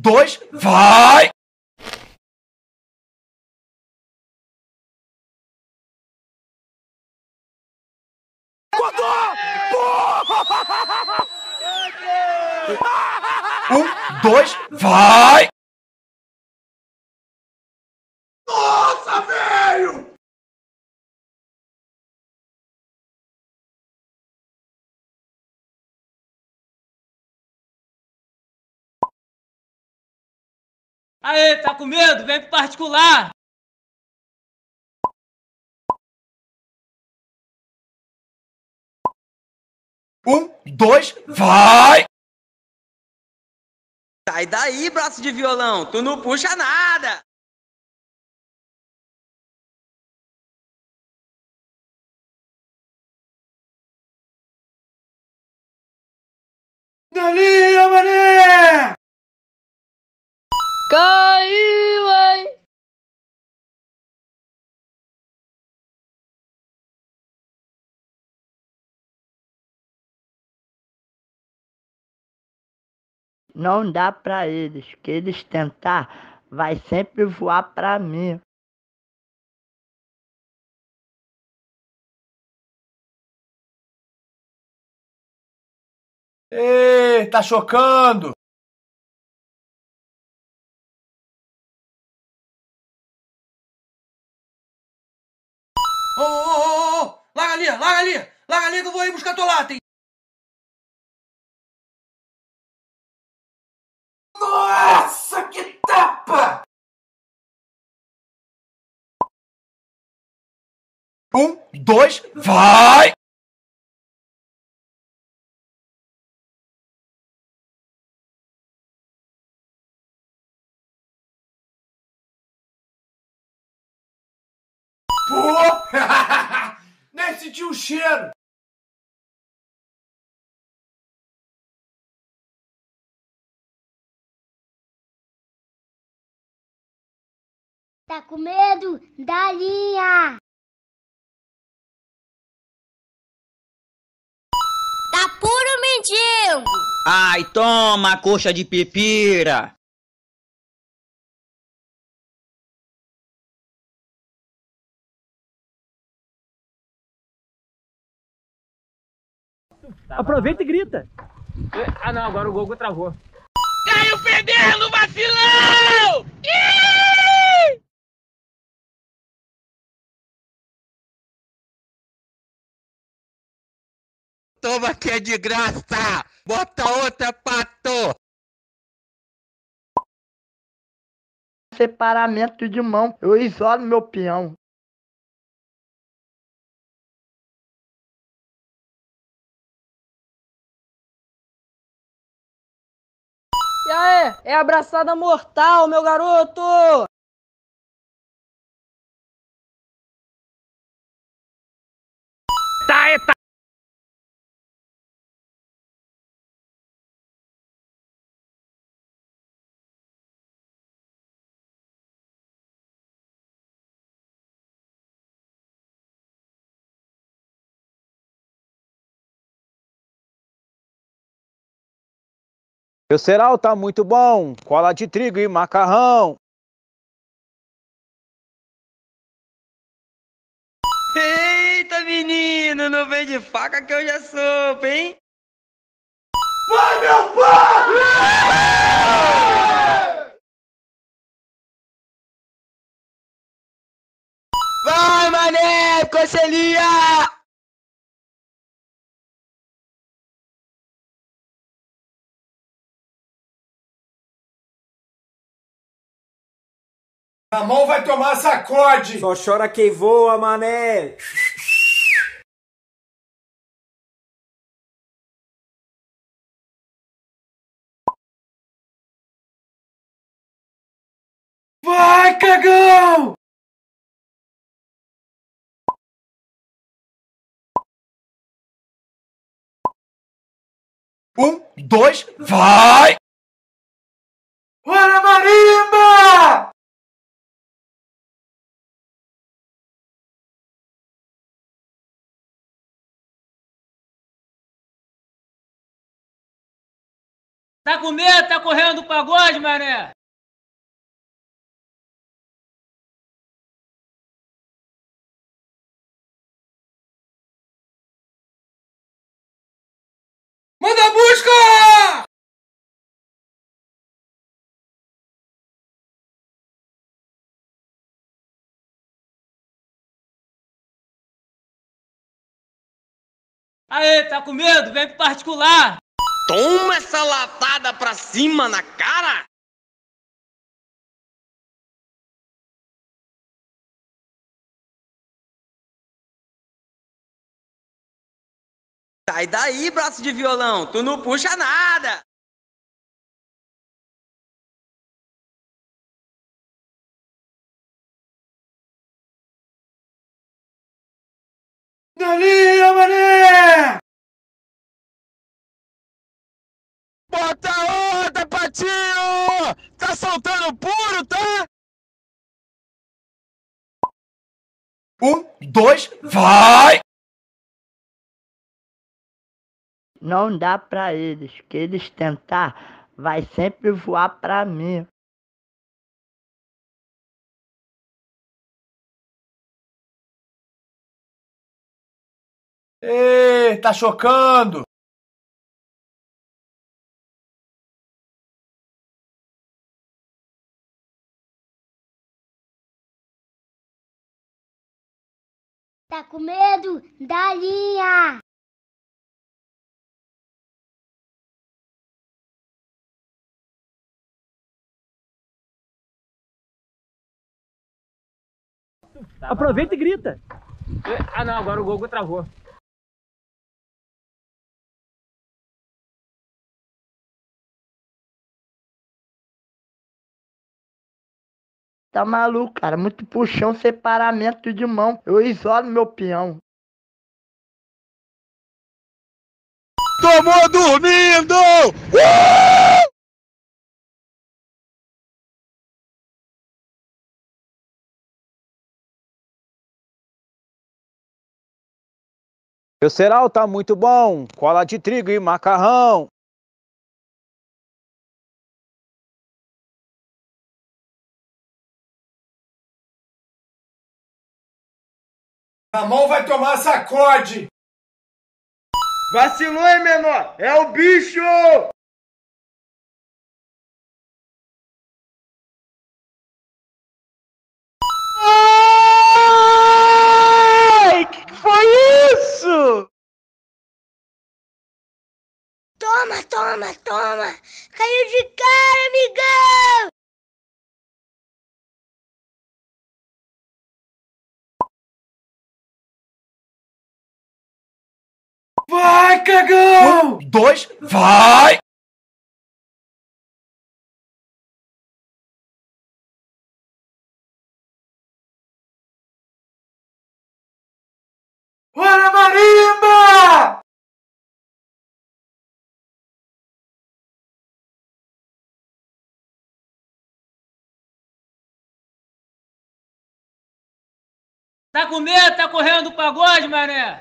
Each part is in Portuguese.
Dois, vai! Um, dois, vai! Aê, tá com medo? Vem pro particular! Um, dois, vai! Sai daí, braço de violão, tu não puxa nada! Galinha, Não dá pra eles, que eles tentar, vai sempre voar pra mim. Ê, tá chocando! Ô, ô, ô, ô! Larga ali, larga ali! Larga ali que eu vou ir buscar tua lata, dois, vai! Pô! Nem senti o cheiro! Tá com medo da linha? Mendigo! Ai, toma, coxa de pipira! Aproveita e grita! Ah não, agora o Gogo travou. Caiu fedendo, vacilão! Toma que é de graça! Bota outra, pato! Separamento de mão, eu isolo meu peão. E aí? É abraçada mortal, meu garoto! Tá, é, tá. Meu cereal tá muito bom, cola de trigo e macarrão. Eita, menino, não vem de faca que eu já sopo, hein? Vai, meu pai! Vai, mané, conselhinha! A mão vai tomar sacode! Só chora quem voa, mané. Vai, cagão! Um, dois, vai! Bora, marimba! Tá com medo? Tá correndo do pagode, mané? Manda busca! Aê, tá com medo? Vem pro particular! Toma essa latada pra cima na cara! Sai daí, braço de violão, tu não puxa nada! Galinha, mané! Patinho! Tá soltando puro, tá? Um, dois, vai! Não dá pra eles, que eles tentar, vai sempre voar pra mim. Ê, tá chocando! Tá com medo da linha? Aproveita e grita. Ah não, agora o Gogo travou. Tá maluco, cara? Muito puxão, separamento de mão. Eu isolo meu peão. Tomou dormindo! Meu cereal tá muito bom, cola de trigo e macarrão. A mão vai tomar sacode! Vacilou, hein, menor? É o bicho! Ai, que que foi isso? Toma, toma, toma! Caiu de cara, amigão! Cagão! Um, dois, vai! Bora, marimba! Tá com medo? Tá correndo do pagode, mané?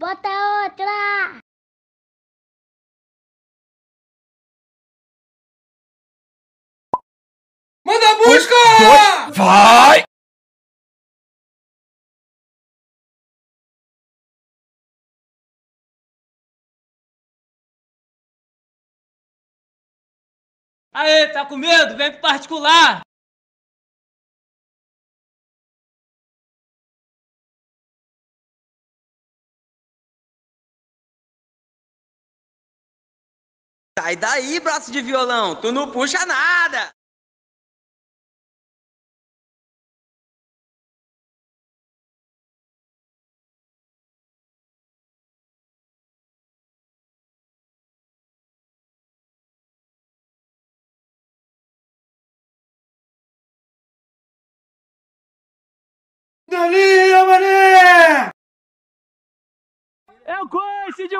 Bota outra! Manda a! Dois, vai! Aê, tá com medo? Vem pro particular! Sai daí, braço de violão, tu não puxa nada! Galinha, mané! É o coice de